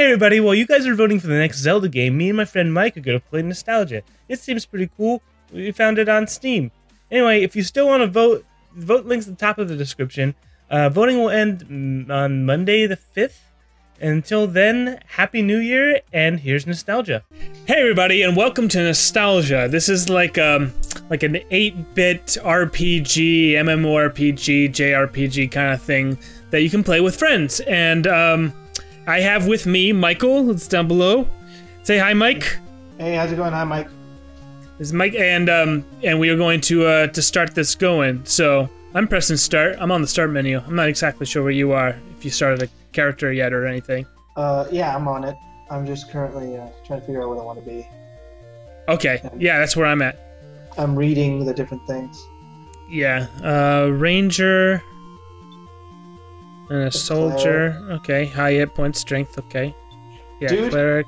Hey everybody, while you guys are voting for the next Zelda game, me and my friend Mike are gonna play Nestalgia. It seems pretty cool. We found it on Steam. Anyway, if you still want to vote, vote links at the top of the description. Uh, voting will end on Monday the 5th. Until then, Happy New Year, and here's Nestalgia. Hey everybody, and welcome to Nestalgia. This is like um like an 8-bit RPG, MMORPG, JRPG kind of thing that you can play with friends. And um I have with me Michael, it's down below. Say hi, Mike. Hey, how's it going? Hi, Mike. This is Mike, and um, and we are going to uh, to start this going. So I'm pressing start. I'm on the start menu. I'm not exactly sure where you are. If you started a character yet or anything. Uh, yeah, I'm on it. I'm just currently uh, trying to figure out what I want to be. Okay. Yeah, that's where I'm at. I'm reading the different things. Yeah. Uh, ranger. And a soldier. Okay. High hit point strength. Okay. Yeah. Dude. Cleric.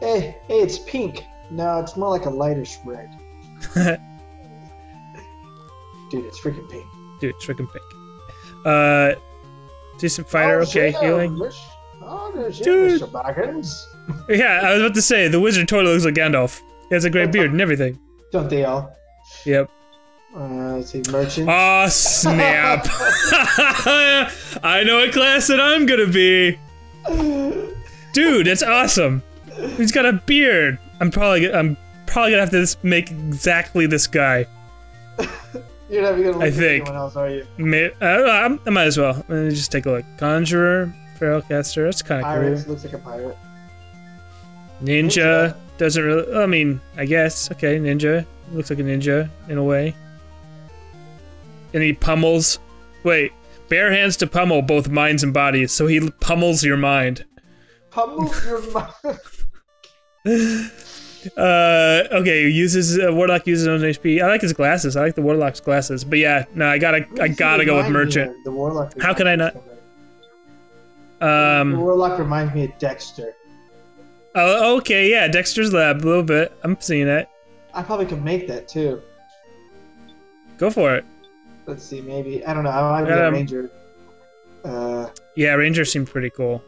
Hey, hey, it's pink. No, it's more like a lightish red. Dude, it's freaking pink. Dude, it's freaking pink. Uh, decent fighter. Oh, okay, healing. Oh, Dude. Yeah, I was about to say the wizard totally looks like Gandalf. He has a great beard and everything. Don't they all? Yep. Uh, let's see, merchant. Oh snap! I know what class that I'm gonna be. Dude, it's awesome. He's got a beard. I'm probably I'm probably gonna have to make exactly this guy. You're not gonna look I think. anyone else, are you? May, uh, I might as well. Let me just take a look. Conjurer, feral caster. That's kind of cool. looks like a pirate. Ninja doesn't really. I mean, I guess. Okay, ninja looks like a ninja in a way. And he pummels. Wait, bare hands to pummel both minds and bodies. So he pummels your mind. Pummels your mouth. Uh, okay, uses uh, warlock uses his own HP. I like his glasses. I like the warlock's glasses. But yeah, no, I gotta, I gotta go with merchant. The warlock. How can I not- somebody. the Um, warlock reminds me of Dexter. oh, okay, yeah, Dexter's Lab, a little bit. I'm seeing it. I probably could make that too. Go for it. Let's see, maybe I don't know. I might be Um, a ranger. Uh, Yeah, Ranger seemed pretty cool.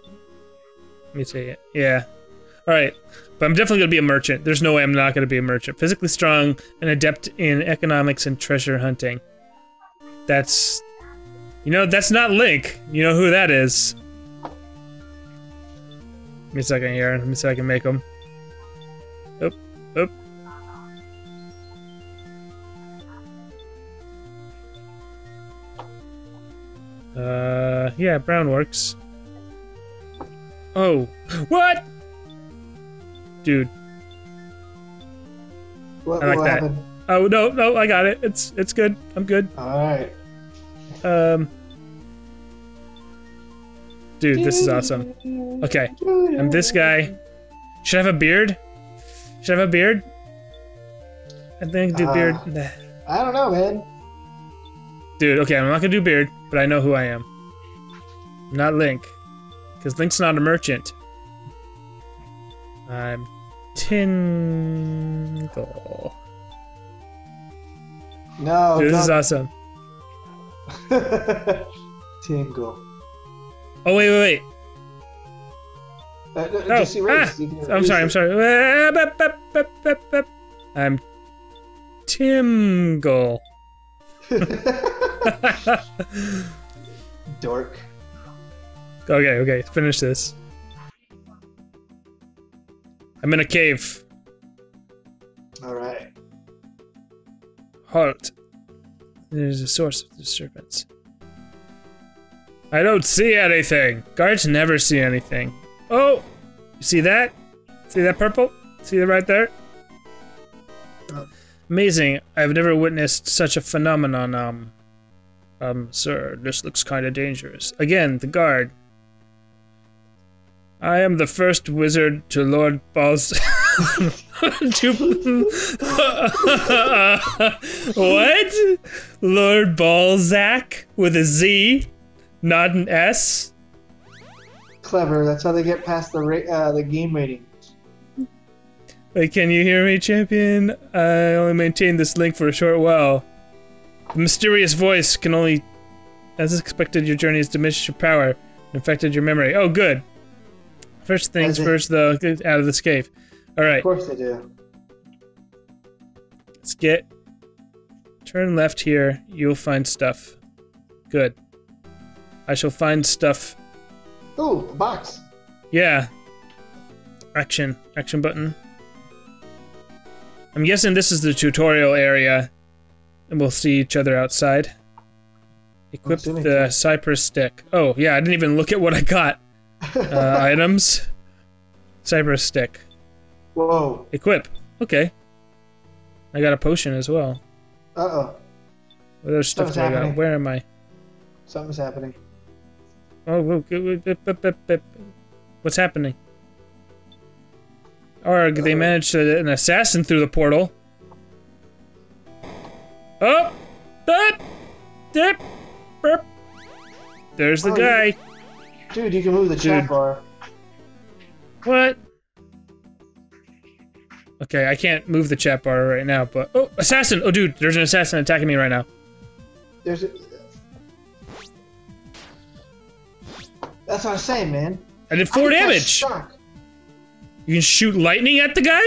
Let me see it. Yeah. All right. But I'm definitely going to be a merchant. There's no way I'm not going to be a merchant. Physically strong and adept in economics and treasure hunting. That's. You know, that's not Link. You know who that is. Give me a second here. Let me see if I can make him. Uh, yeah, brown works. Oh, what? Dude. what, I like that. happened? Oh no, no, I got it. It's it's good. I'm good. All right. Um. Dude, this is awesome. Okay, I'm this guy. Should I have a beard? Should I have a beard? I think do beard. Uh. Nah. I don't know, man. Dude, okay, I'm not gonna do beard, but I know who I am. I'm not Link, because Link's not a merchant. I'm Tingle. No, Dude, this is awesome. Tingle. Oh wait, wait, wait. Uh, uh, Oh, ah, I'm sorry. I'm sorry. I'm Timgle. Dork. okay, okay. Finish this. I'm in a cave. All right. Halt. There's a source of disturbance. I don't see anything. Guards never see anything. Oh, you see that? See that purple? See it right there? Amazing. I've never witnessed such a phenomenon. Um, um, sir, this looks kind of dangerous. Again, the guard. I am the first wizard to Lord Balls. what? Lord Balzac with a Z, not an S. Clever. That's how they get past the uh, the game rating. Wait, can you hear me, champion? I only maintained this link for a short while. The mysterious voice can only. As expected, your journey has diminished your power and affected your memory. Oh, good. First things As first, though. Get out of this cave. All right. Of course they do. Let's get. Turn left here. You'll find stuff. Good. I shall find stuff. Ooh, a box. Yeah. Action. Action button. I'm guessing this is the tutorial area. And we'll see each other outside. Equip the cypress stick. Oh, yeah, I didn't even look at what I got. Uh, items. Cypress stick. Whoa. Equip. Okay. I got a potion as well. Uh oh. What other stuff do I got? Where am I? Something's happening. Oh, what's happening? Arg, they managed to an assassin through the portal. Oh, that, dip, burp. There's the Oh, you- guy. Dude, you can move the chat bar. What? Okay, I can't move the chat bar right now, but oh, assassin! Oh, dude, there's an assassin attacking me right now. There's a... That's what I'm saying, man. I did four get damage. Shock. You can shoot lightning at the guy?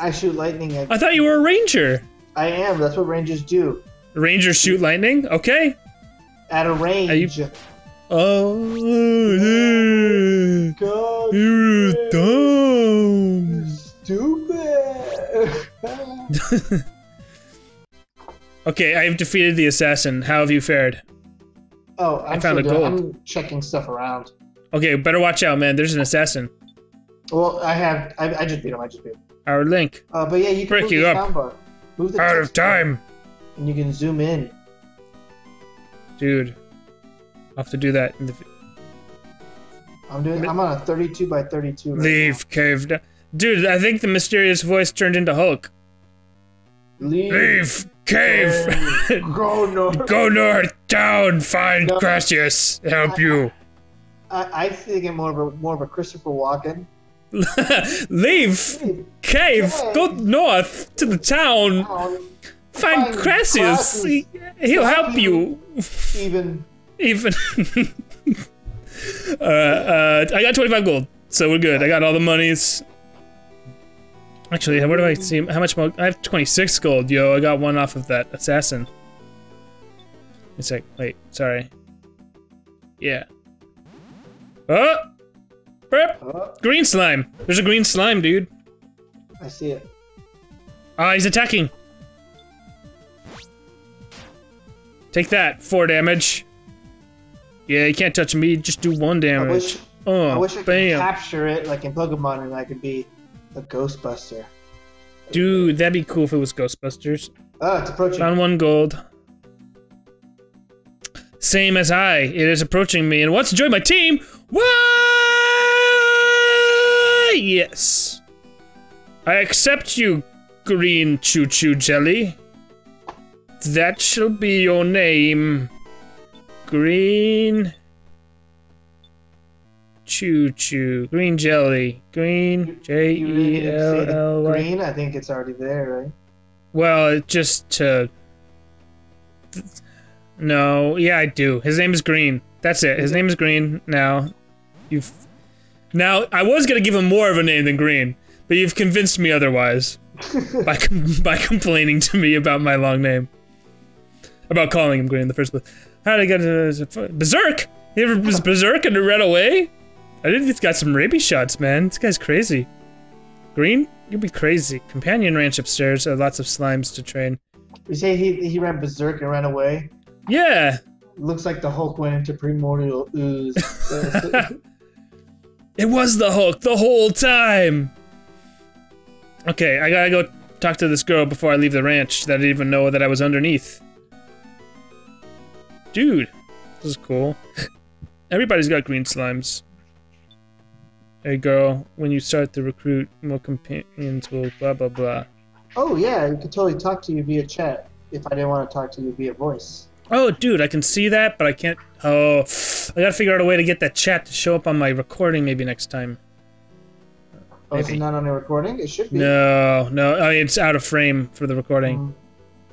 I shoot lightning at. I thought you were a ranger. I am. That's what rangers do. Rangers shoot lightning? Okay. At a range. Oh, yeah. God, you're dumb. stupid. Okay, I have defeated the assassin. How have you fared? oh, I'm found still a gold. I'm checking stuff around. Okay, better watch out, man. There's an assassin. Well, I have. I, I just beat him. I just beat him. Our link. Uh, but yeah, you can Break move you the up. sound bar. Move the Out of bar, time. And you can zoom in. Dude. I'll have to do that in the I'm doing. I'm on a 32 by 32. Right leave cave. Dude, I think the mysterious voice turned into Hulk. now. Leave. Leave cave. Go north. Go north, down, find No. Help you. I, I think I'm more of a more of a Christopher Walken. Leave cave, go north to the town, find Find Crassus. He, he'll help you. Even. Even. uh, uh, I got 25 gold, so we're good. I got all the monies. Actually, where do I see how much more? I have 26 gold, yo. I got one off of that assassin. It's like, wait, sorry. Yeah. Oh! Burp! Oh, Green slime! There's a green slime, dude. I see it. Ah, he's attacking. Take that, four damage. Yeah, you can't touch me. Just do one I damage. wish. oh, I wish I could bam, capture it like in Pokemon, and I could be a Ghostbuster. dude, that'd be cool if it was Ghostbusters. Oh, it's approaching. Found one gold. Same as I. It is approaching me and wants to join my team. Why? Yes. I accept you, green choo choo jelly. That shall be your name. Green. Choo choo. Green jelly. Green. J You really E need to say the L L Y. green. I think it's already there, right? Well, it just to. No, yeah, I do. His name is Green. That's it. His name is Green. Now, you've. Now, I was gonna give him more of a name than Green, but you've convinced me otherwise by com- by complaining to me about my long name, about calling him Green in the first place. How did I get to Berserk? He ever was Berserk and ran away? I think he's got some rabies shots, man. This guy's crazy. Green, you'd be crazy. Companion ranch upstairs. Uh, lots of slimes to train. You say he he ran berserk and ran away. Yeah, Looks like the Hulk went into primordial ooze. it was the Hulk the whole time. Okay, I gotta go talk to this girl before I leave the ranch that I didn't even know that I was underneath. Dude, this is cool. Everybody's got green slimes. Hey girl, when you start to recruit, more companions will blah blah blah. oh yeah, I could totally talk to you via chat if I didn't want to talk to you via voice. Oh, dude, I can see that, but I can't. Oh, I gotta figure out a way to get that chat to show up on my recording maybe next time. Oh, it's Maybe. not on the recording. It should be. No, no, I mean, it's out of frame for the recording. Um,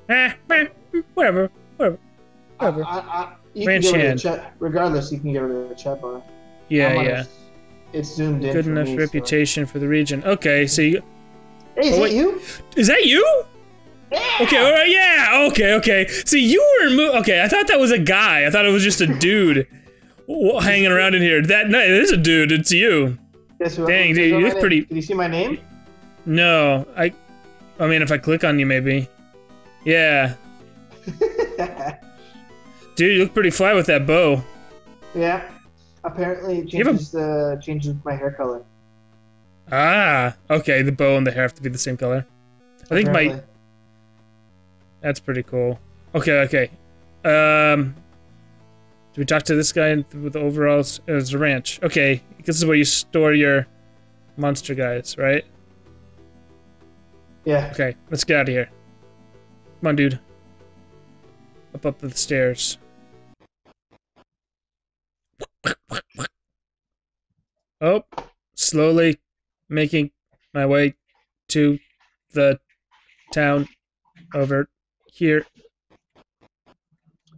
Eh, eh, whatever, whatever. Whatever. I, I, you Ranch can get rid of hand. chat. Regardless, you can get rid of the chat bar. Yeah, I'm a yeah. s- It's zoomed in. Good enough me, so- reputation for the region. Okay, so you Hey, is Oh, it wait. you? is that you? Okay, all right, yeah, okay, okay. See, you were mo- okay. I thought that was a guy. I thought it was just a dude hanging around in here. That it is a dude. It's you. Who? Dang, dude, you look pretty- Did you see my name? No, I. I mean, if I click on you, maybe. Yeah, dude, you look pretty fly with that bow. yeah. Apparently, it changes uh, changes my hair color. Ah, okay. The bow and the hair have to be the same color. I think my. That's pretty cool. Okay, okay. Um, do we talk to this guy with the overalls? It was a ranch. Okay, this is where you store your monster guys, right? Yeah. Okay, let's get out of here. Come on, dude. Up up the stairs. Oh, slowly making my way to the town over here.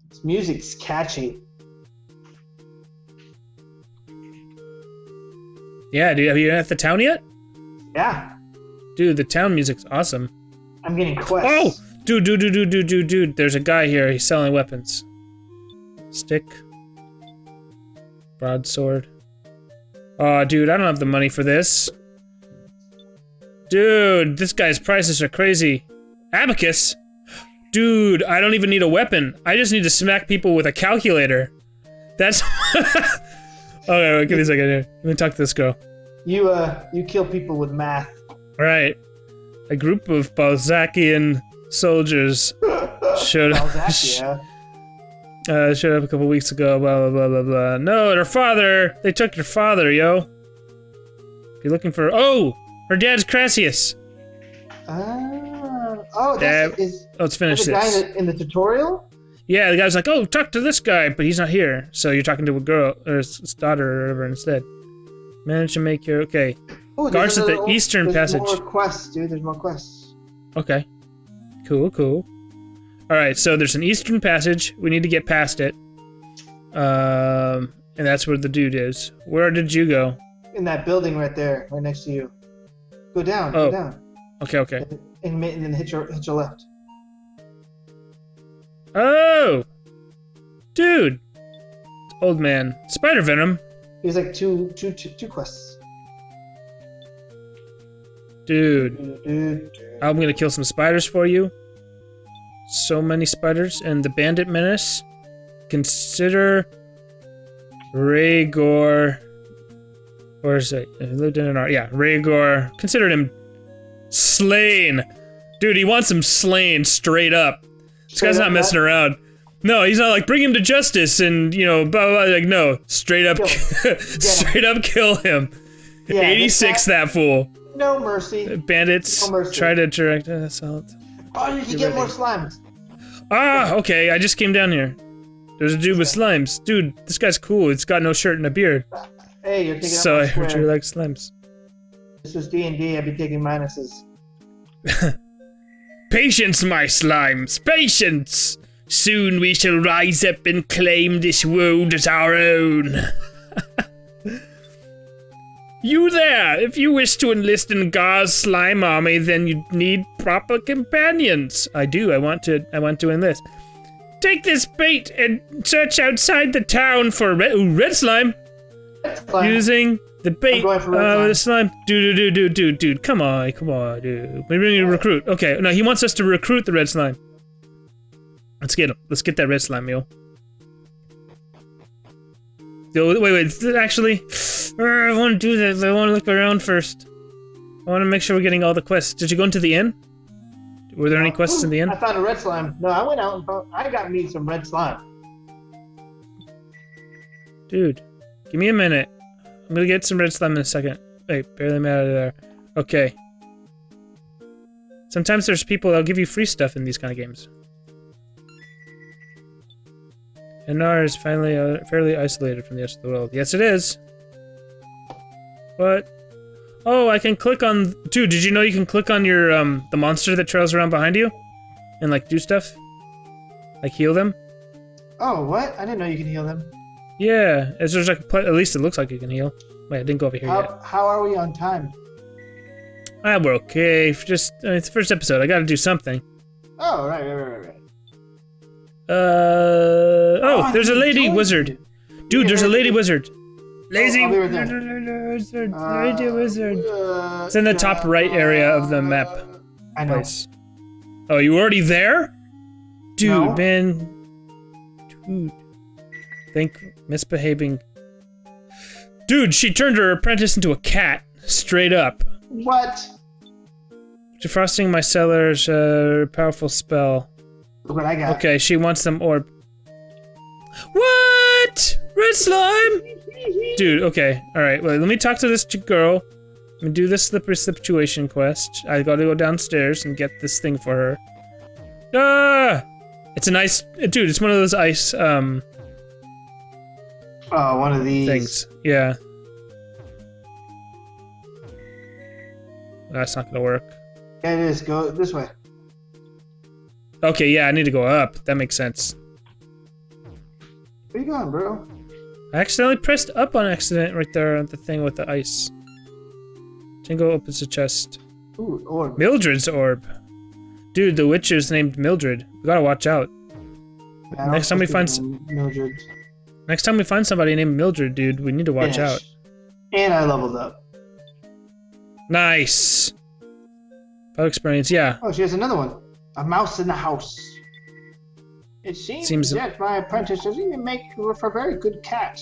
This music's catchy. Yeah, dude, have you been at the town yet? Yeah. Dude, the town music's awesome. I'm getting quests. Oh, dude, dude, dude, dude, dude, dude, dude. There's a guy here. He's selling weapons. Stick. Broadsword. Oh, dude, I don't have the money for this. Dude, this guy's prices are crazy. Abacus? Dude, I don't even need a weapon. I just need to smack people with a calculator. That's. okay, wait, give me a second here. Let me talk to this girl. You uh, you kill people with math. Right. A group of Balzacian soldiers showed up. Balzac, yeah. uh, showed up a couple weeks ago. Blah blah blah blah blah. No, her father. They took your father, yo. If you're looking for, oh, her dad's Crassius. Ah, oh, that's, is Oh, let's finish the this. in the, in the tutorial? Yeah, the guy's like, oh, talk to this guy, but he's not here. So you're talking to a girl or his daughter or whatever instead. Manage to make your okay. Oh, Guards there's at the eastern there's passage. more quests, dude. There's more quests. Okay. Cool, cool. All right, so there's an eastern passage. We need to get past it. Um, and that's where the dude is. Where did you go? In that building right there, right next to you. Go down, Oh. go down. Okay, okay. And, and then hit your, hit your left. Oh, dude, old man, spider venom, He's like two, two, two, two quests. dude. Dude, dude, dude. I'm gonna kill some spiders for you. So many spiders, and the bandit menace. Consider Rhaegor. Or is it? He lived in an art. Yeah, Rhaegor. Consider him slain. Dude, he wants him slain straight up. This Straight guy's not up, messing around. No, he's not like bring him to justice and you know blah blah. blah. Like no, straight up, straight up kill him. Yeah, 86 that fool. No mercy. Bandits No mercy. try to direct an assault. Oh, you can Get get more slimes. Ah, okay, I just came down here. There's a dude with slimes. Dude, this guy's cool. It's got no shirt and a beard. Hey, you're taking So I heard you like slimes. This is D and D. I'd be taking minuses. Patience, my slimes, patience! Soon we shall rise up and claim this world as our own. you there! If you wish to enlist in Gar's slime army, then you need proper companions. I do. I want to. I want to enlist. Take this bait and search outside the town for red, ooh, red slime. Slime. Using the bait. going for red Uh, the slime. Dude, dude, dude, dude, dude. Come on, come on, dude. We need to recruit. Okay, no, he wants us to recruit the red slime. Let's get him. Let's get that red slime. Yo, wait, wait. Actually, uh, I want to do this. I want to look around first. I want to make sure we're getting all the quests. Did you go into the inn? Were there any quests in the inn? I found a red slime. No, I went out and found, I got me some red slime. Dude, give me a minute. I'm gonna get some red slime in a second. Wait, barely made out of there. Okay. Sometimes there's people that'll give you free stuff in these kind of games. Enar is finally uh, fairly isolated from the rest of the world. Yes, it is. What? oh, I can click on. Dude, did you know you can click on your um the monster that trails around behind you, and like do stuff, like heal them? Oh, what? I didn't know you could heal them. Yeah, it's just like at least it looks like you can heal. Wait, I didn't go over here yet. How, how are we on time? Ah, we're okay. F- Just uh, it's the first episode. I got to do something. Oh, right, right, right, right. Uh oh, I there's a lady wizard, dude. Yeah, There's a lady right. wizard. Lazy right wizard, Uh, lady wizard. uh, It's in the top right area of the map. I know. Place. Oh, you already there? Dude, No. man. Dude. Think misbehaving. Dude, she turned her apprentice into a cat. Straight up. What? Defrosting my cellar's uh, powerful spell. Look what I got. Okay, she wants some orb. What? Red slime? Dude, okay. Alright, well, let me talk to this girl. Let me do this slippery situation quest. I gotta go downstairs and get this thing for her. Ah! It's an ice. Dude, it's one of those ice, um, Oh, one of these. things. Yeah. That's not gonna work. Yeah, it is. Go this way. Okay, yeah, I need to go up. That makes sense. Where you going, bro? I accidentally pressed up on accident right there on the thing with the ice. Jingo opens the chest. Ooh, orb. Mildred's orb. Dude, the witch is named Mildred. We gotta watch out. Next time we find supposed to be Mildred. Next time we find somebody named Mildred, dude, we need to watch Finish. out. And I leveled up. Nice. About experience, yeah. Oh, she has another one. A mouse in the house. It seems, Seems- that my apprentice doesn't even make for a very good cat.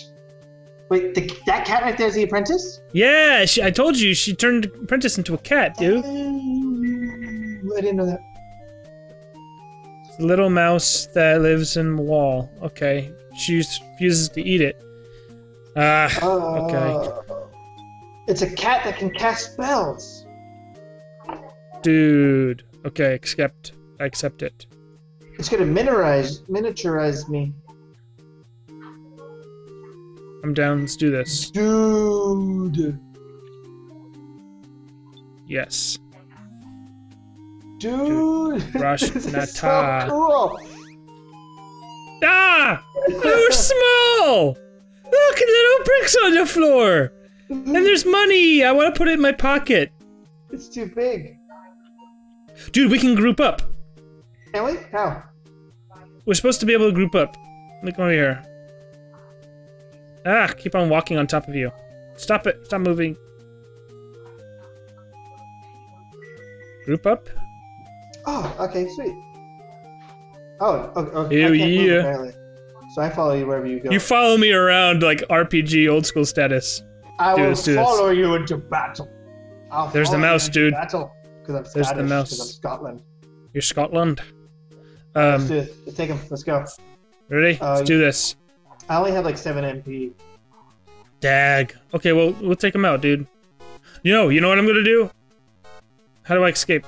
Wait, the, that cat right there is the apprentice? Yeah, she, I told you she turned Apprentice into a cat, dude. Um, I didn't know that. It's a little mouse that lives in the wall. Okay. She refuses to eat it. Ah, okay. Uh, It's a cat that can cast spells. Dude. Okay, accept. I accept it. It's gonna miniaturize miniaturize me. I'm down. Let's do this. Dude. Yes. Dude. Rush this is so Nata. cool. Ah! They were small! Look, little bricks on the floor! And there's money! I want to put it in my pocket. It's too big. Dude, we can group up. Can we? How? We're supposed to be able to group up. Look over here. Ah, keep on walking on top of you. Stop it. Stop moving. Group up? Oh, okay, sweet. Oh, okay. okay. Ew, can't move. So I follow you wherever you go. You follow me around like RPG old school status. I do will this, do this. follow you into battle. I'll There's the mouse, dude. Battle, because I'm There's the mouse. Because I'm Scotland. You're Scotland. Let's Um, do it. Let's take him. Let's go. ready? Uh, Let's do this. I only have like seven MP. Dag. Okay, well, we'll take him out, dude. You know, you know what I'm gonna do? How do I escape?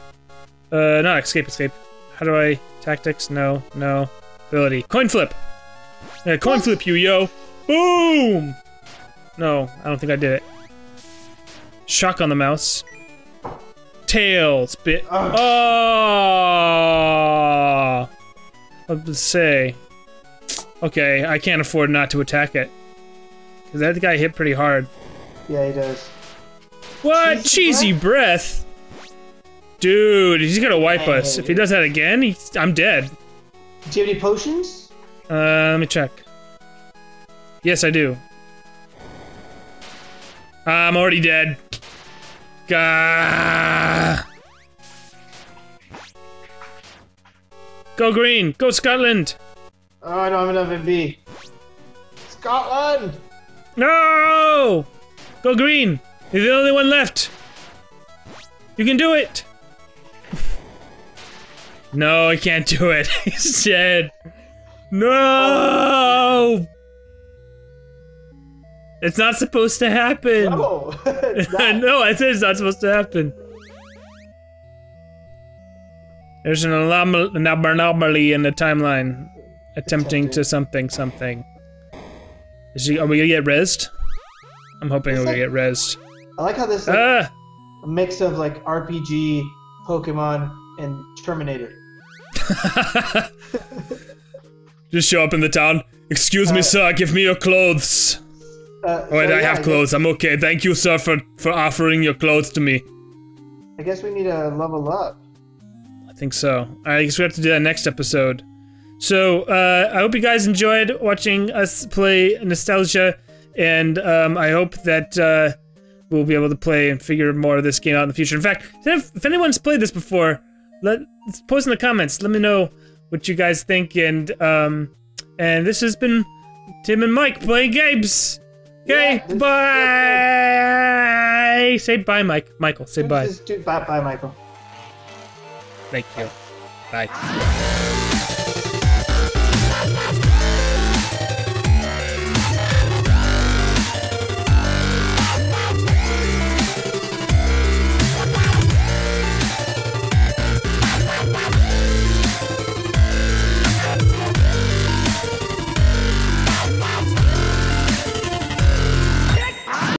Uh, not escape, escape. How do I... Tactics? No, no. Ability. Coin flip! Yeah, coin flip you, yo! Boom! No, I don't think I did it. Shock on the mouse. Tails, bit. Ugh. Oh! Let's say. Okay, I can't afford not to attack it. Cause that guy hit pretty hard. Yeah, he does. What? Cheesy Cheesy breath? Dude, he's gonna wipe Hey. us. If he does that again, he's, I'm dead. Do you have any potions? Uh, let me check. Yes, I do. I'm already dead. Gah! Go green! Go Scotland! Oh, I don't have enough MP. Scotland! No! Go green! You're the only one left! You can do it! no, I can't do it. He's dead. No! It's not supposed to happen. No! No, I said it's not supposed to happen. There's an anom- an anomaly in the timeline, attempting to something something. Is she, are we gonna get rezzed? I'm hoping we're gonna get rezzed. I like how this is like, Ah! a mix of like RPG, Pokemon, and Terminator. Just show up in the town. Excuse me, Uh, sir. Give me your clothes. Uh, Oh, wait, so, I yeah, have clothes. I'm okay. Thank you, sir, for, for offering your clothes to me. I guess we need to level up. I think so. I guess we have to do that next episode. So, uh, I hope you guys enjoyed watching us play Nestalgia, and um, I hope that uh, we'll be able to play and figure more of this game out in the future. In fact, if, if anyone's played this before, let post in the comments. Let me know what you guys think. And um, and this has been Tim and Mike playing games. Okay, Yeah, bye. Say bye, Mike. Michael, say bye. Just do, bye, bye, Michael. Thank you. Bye.